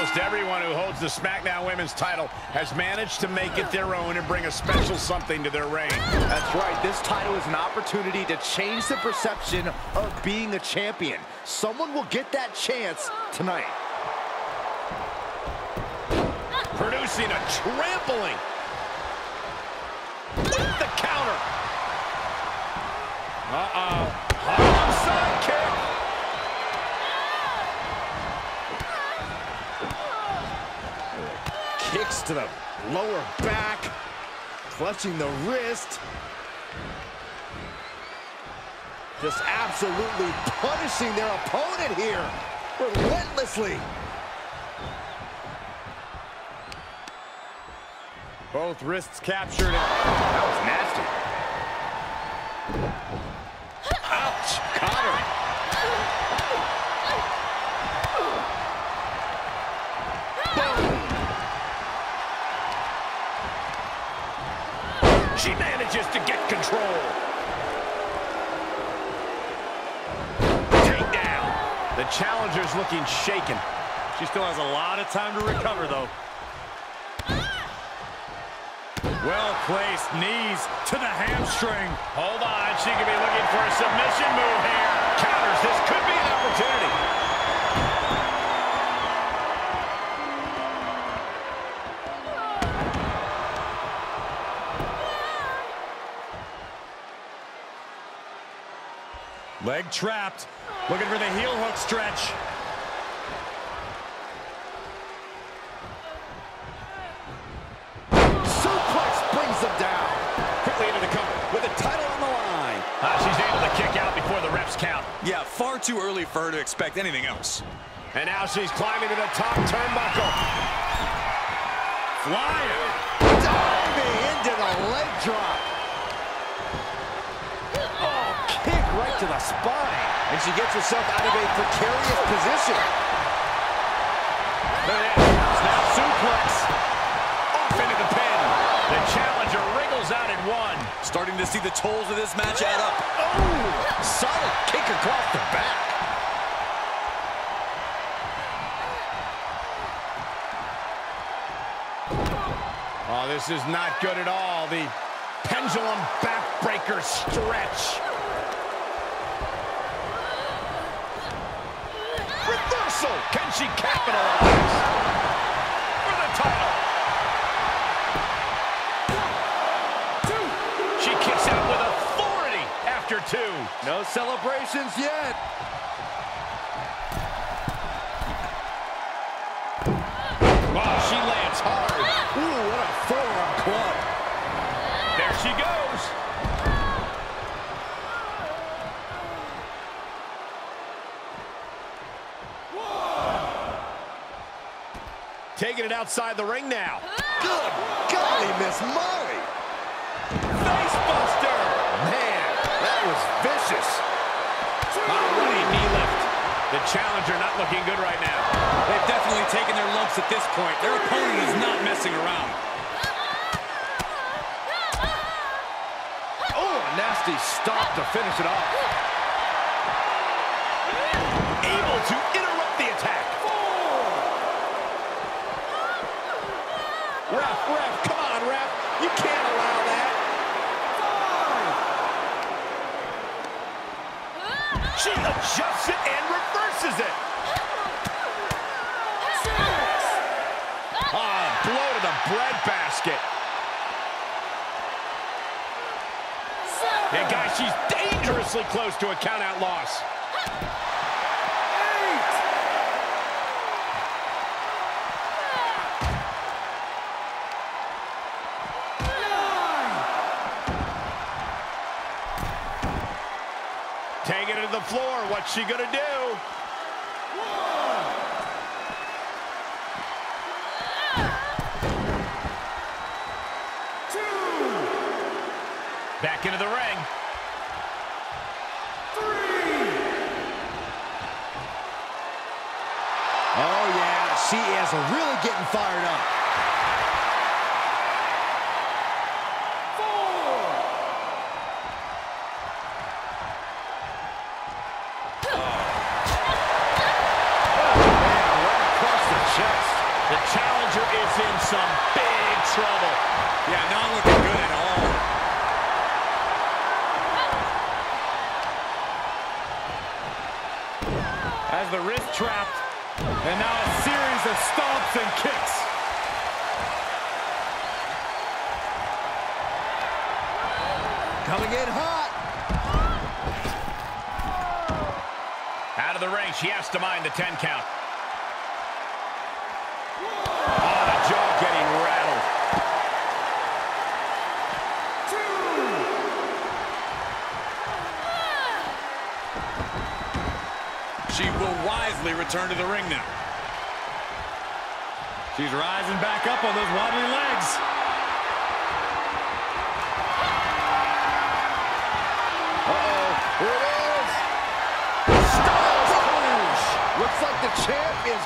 Almost everyone who holds the SmackDown Women's title has managed to make it their own and bring a special something to their reign. That's right. This title is an opportunity to change the perception of being a champion. Someone will get that chance tonight. Producing a trampling. With the counter. Uh-oh. Kicks to the lower back, clutching the wrist. Just absolutely punishing their opponent here, relentlessly. Both wrists captured. That was nasty. She manages to get control. Take down. The challenger's looking shaken. She still has a lot of time to recover, though. Well-placed knees to the hamstring. Hold on, she could be looking for a submission move here. Counters, this could be an opportunity. Leg trapped. Looking for the heel hook stretch. Suplex brings them down. Quickly into the cover with the title on the line. Uh, she's able to kick out before the refs count. Yeah, far too early for her to expect anything else. And now she's climbing to the top turnbuckle. Flying. Diving into the leg drop. Oh, kick right to the spine. And she gets herself out of a precarious position. Now suplex. Off into the pin. The challenger wriggles out at one. Starting to see the tolls of this match add up. Oh, solid kick across the back. Oh, this is not good at all. The pendulum backbreaker stretch. Reversal. Can she capitalize? For the title. She kicks out with authority after two. No celebrations yet. Wow, she lands hard. Ooh, what a forearm club. There she goes. Taking it outside the ring now. Good golly, Miss Molly. Facebuster. Man, that was vicious. A running knee lift. The challenger not looking good right now. They've definitely taken their lumps at this point. Their opponent is not messing around. Oh, a nasty stop to finish it off. She adjusts it and reverses it. Ah, blow to the breadbasket. And guys, she's dangerously close to a count-out loss. To the floor. What's she gonna do? Back into the ring. Oh, yeah, she is really getting fired up. The challenger is in some big trouble. Yeah, not looking good at all. Has the wrist trapped, and now a series of stomps and kicks. Coming in hot. Out of the ring, she has to mind the 10 count. Will return to the ring now. She's rising back up on those wobbly legs. Uh-oh. Here it is. Styles Looks like the champ is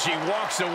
she walks away.